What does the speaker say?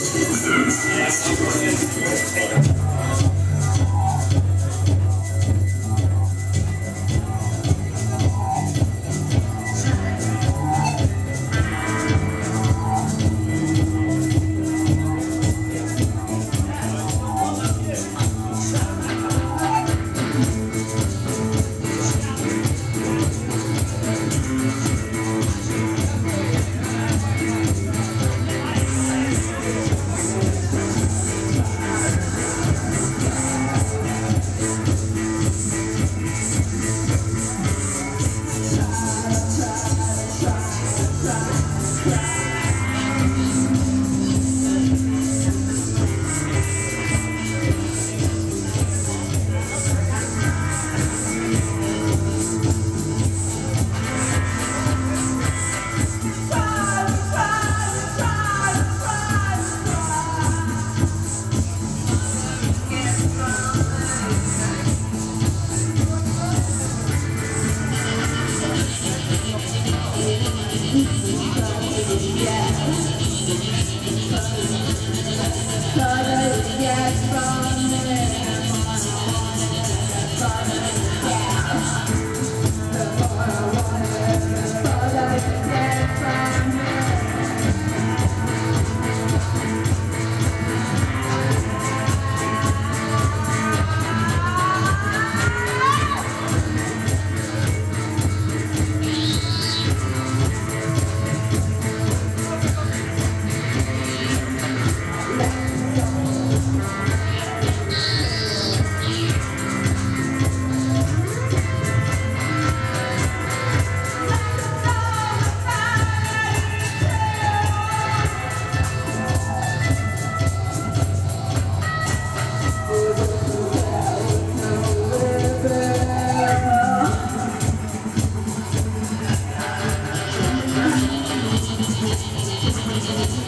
Yes, I'm going to do it. Thank you. Thank you.